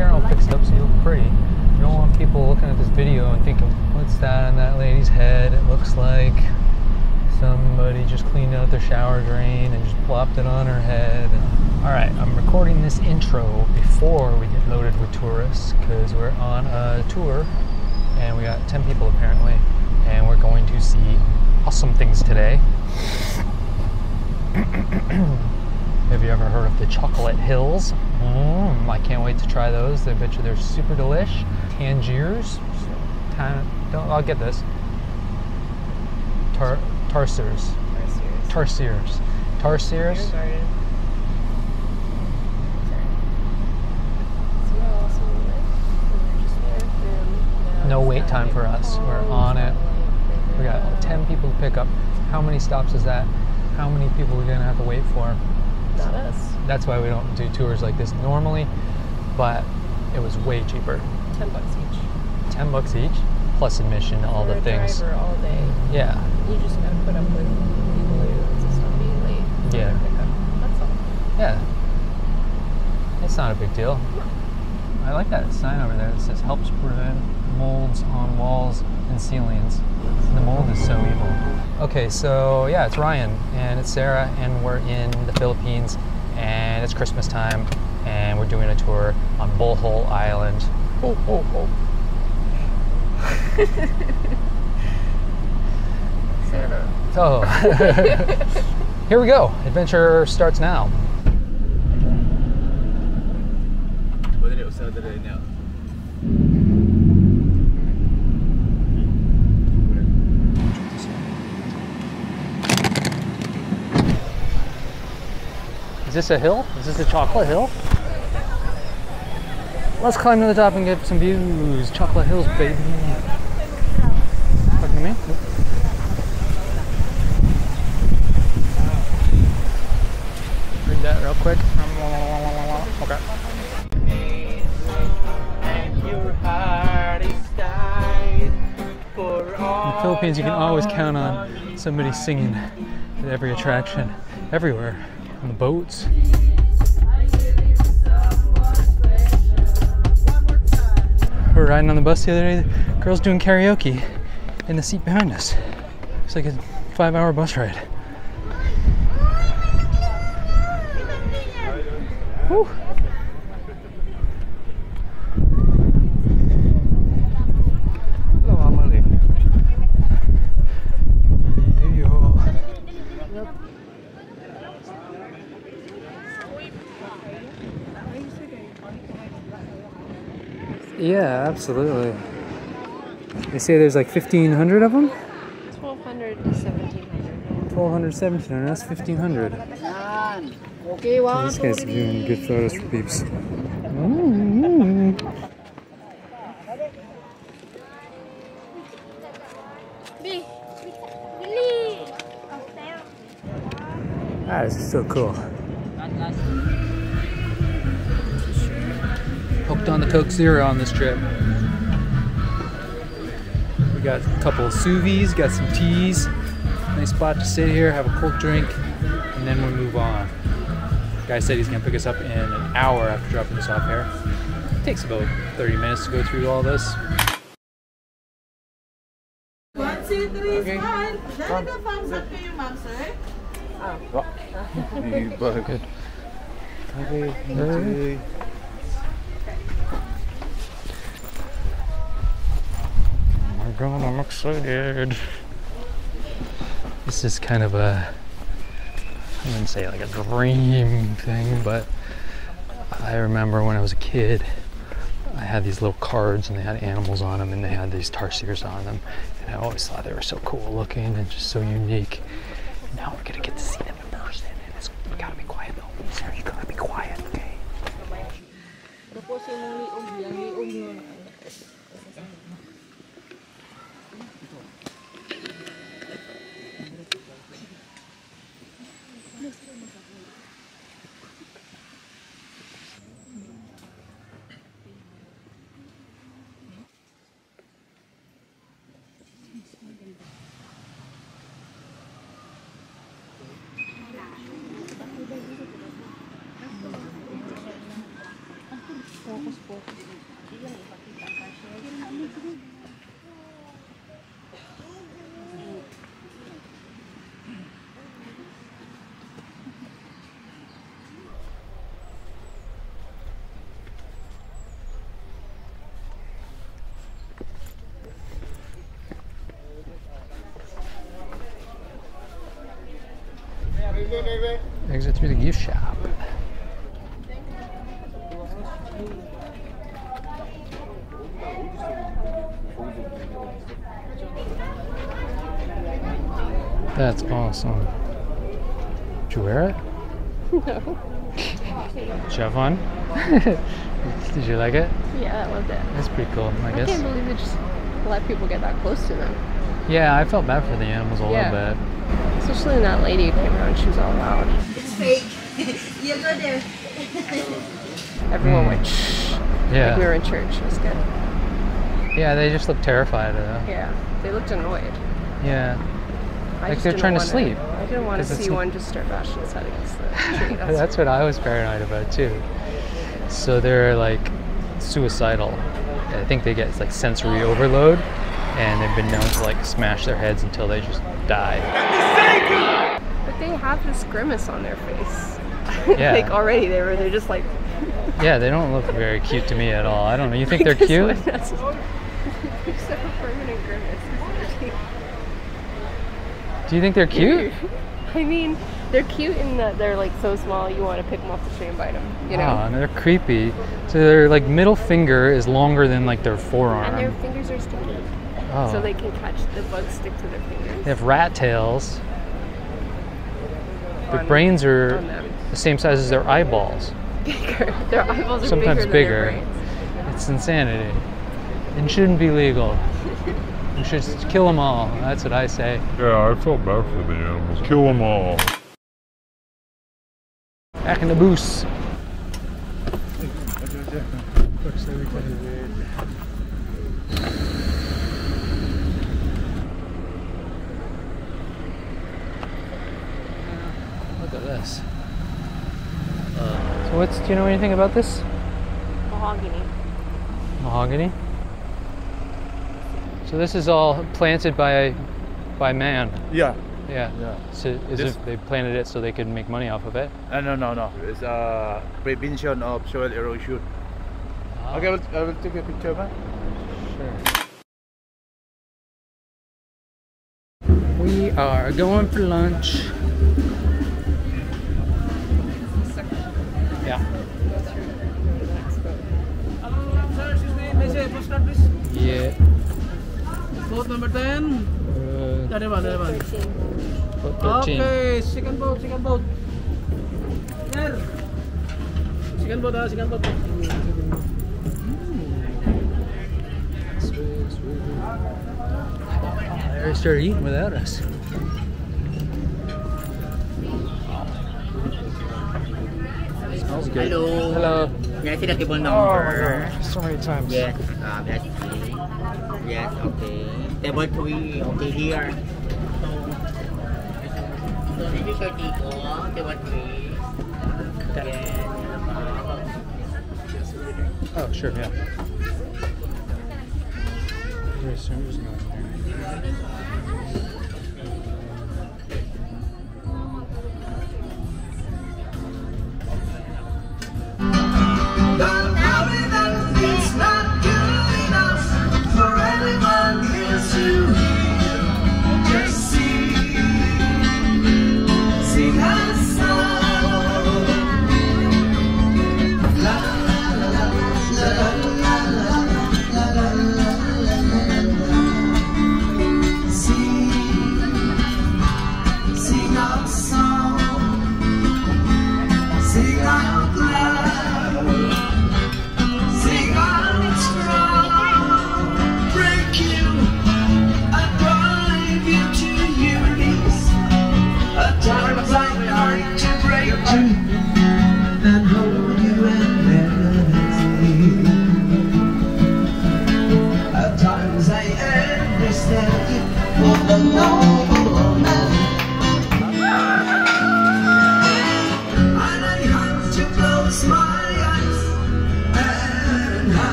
hair all fixed up so you look pretty. You don't want people looking at this video and thinking, what's that on that lady's head? It looks like somebody just cleaned out their shower drain and just plopped it on her head. All right, I'm recording this intro before we get loaded with tourists because we're on a tour and we got 10 people apparently and we're going to see awesome things today. Have you ever heard of the Chocolate Hills? Mm, I can't wait to try those. I bet you they're super delish. Tangiers. Tan- I'll get this. Tar- tarsiers. Tarsiers. Tarsiers. No wait time for us. We're on it. We got 10 people to pick up. How many stops is that? How many people are we gonna have to wait for? Not us. That's why we don't do tours like this normally, but it was way cheaper. Ten bucks each. 10 bucks each, plus admission, all the things. All day. Yeah, You just gotta put up with people who insist on being late. Yeah. That's all. yeah. It's not a big deal. I like that sign over there that says helps prevent molds on walls and ceilings. The mold is so evil. Okay, so yeah, it's Ryan and it's Sarah, and we're in the Philippines, and it's Christmas time, and we're doing a tour on Bohol Island. Oh, oh, oh. Santa. So, here we go. Adventure starts now. Is this a hill? Is this a chocolate hill? Let's climb to the top and get some views. Chocolate Hills, baby. The you can always count on somebody singing at every attraction, everywhere, on the boats. We were riding on the bus the other day. The girls doing karaoke in the seat behind us. It's like a five-hour bus ride. Whew. Hello, Amalie. Yeah, absolutely. They say there's like 1,500 of them? 1200 to 1700. 1,200, 1,700. That's 1,500. Okay, one, These guys are doing good photos for peeps. Ah, that is so cool. On the Coke Zero on this trip. We got a couple of sous vides, got some teas. Nice spot to sit here, have a cold drink, and then we'll move on. Guy said he's gonna pick us up in an hour after dropping us off here. takes about 30 minutes to go through all this. One, two, three, smile. Then the thumbs up to you, ma'am, sir. Iba. Good. Okay, enjoy. Oh god, I'm excited. This is kind of a, I wouldn't say like a dream thing, but I remember when I was a kid, I had these little cards and they had animals on them and they had these tarsiers on them. And I always thought they were so cool looking and just so unique. Now we're gonna get to see them in person and it's you gotta be quiet though. Sarah, you gotta be quiet, okay? Exit through the gift shop. That's awesome. Did you wear it? No. Did you have fun? Did you like it? Yeah, I loved it. That's pretty cool, I I guess. I can't believe they just let people get that close to them. Yeah, I felt bad for the animals a Yeah. little bit. Especially when that lady came around, she was all loud. It's fake. you go there. Everyone Mm. went shh. Yeah. Like we were in church. It was good. Yeah, they just looked terrified. Though. Yeah. They looked annoyed. yeah. I Like they're trying to wanna- sleep. I didn't want to see n- one just start bashing his head against the tree. That's, That's what I was paranoid about too. So they're like suicidal. I think they get like sensory overload, and they've been known to like smash their heads until they just die. But they have this grimace on their face. Yeah. like already they were they're just like Yeah, they don't look very cute to me at all. I don't know. You think they're cute? one, that's just, there's permanent grimace. Do you think they're cute? I mean, they're cute in that they're like so small you want to pick them off the tree and bite them. You know. Oh, and they're creepy. So their like middle finger is longer than like their forearm. and their fingers are sticky, oh. so they can catch the bugs stick to their fingers. They have rat tails. Their on- brains are the same size as their eyeballs. Bigger. Their eyeballs are Sometimes bigger. bigger. Than their brains. It's insanity. And shouldn't be legal. You should kill them all. That's what I say. Yeah, I felt bad for the animals. Kill them all. Back in the booth. Look at this. So what's do you know anything about this? Mahogany. Mahogany. So this is all planted by by man. Yeah. Yeah. Yeah. So is This- it they planted it so they could make money off of it? Uh, no, no, no. It's uh, prevention of soil erosion. Okay, I will, I will take a picture, man. Sure. We are going for lunch. Yeah. Sir, excuse me, may I say first please? Yeah. Boat number 10. Uh, That one, that one. about 13. Okay, second boat, second boat. There. Second boat, ah, second boat. They already started eating without us. Smells good. Hello. Hello. May I see the table Oh number? god, so many times. Yes, uh, that's three. Yes, okay. Table three, okay, here. So, this is your table, table three. Yes. Oh, sure, yeah. There's, there's no one there.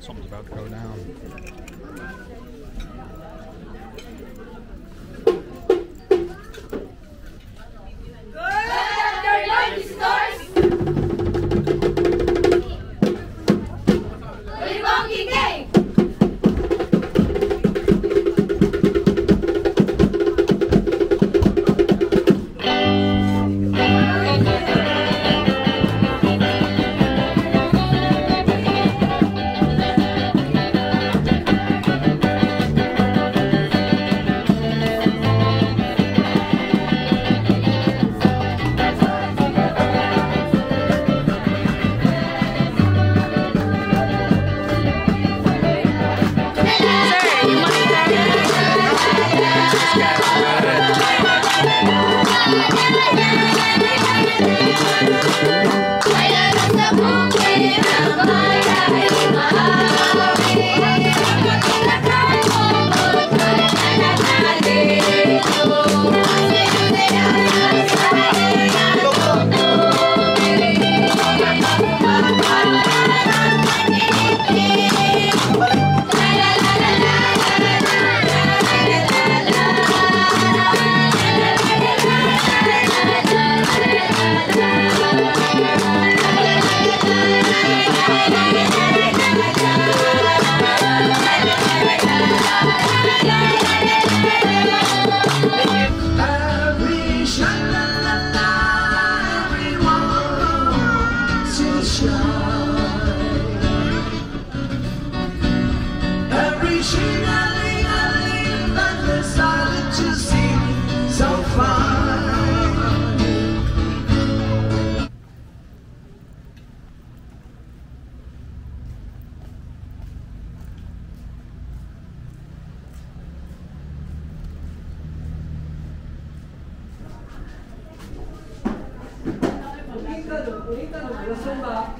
Something's about to go down. Ulitan ang lasong ba?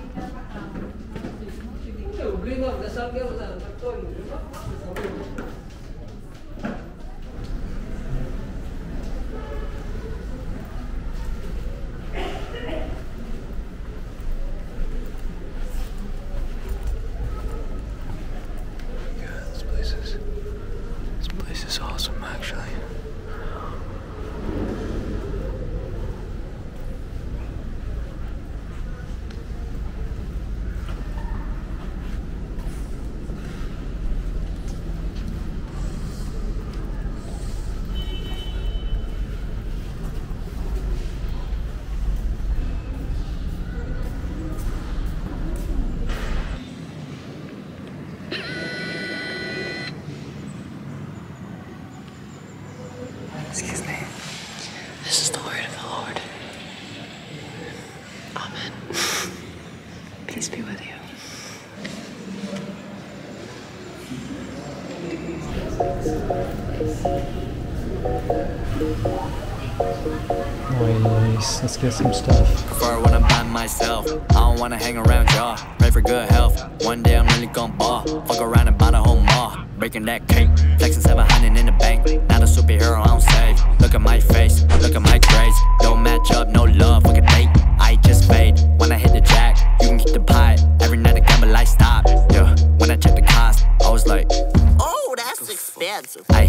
Hindi, ublinan. Nasagyan na. Nagtoy. Diba? Nice. Let's get some stuff. Prefer when I'm by myself. I don't wanna hang around y'all. Pray for good health. One day I'm really gon' ball. Fuck around and buy the whole mall. Breaking that cake. Flexing 700 in the bank. Not a superhero, I don't save. Look at my face. Look at my grades. Don't match up, no love. Fuck a date. I just fade. When I hit the jack, you can keep the pie. Every night I gamble, I stop. Yeah. When I check the cost, I was like, Oh, that's expensive. Ay,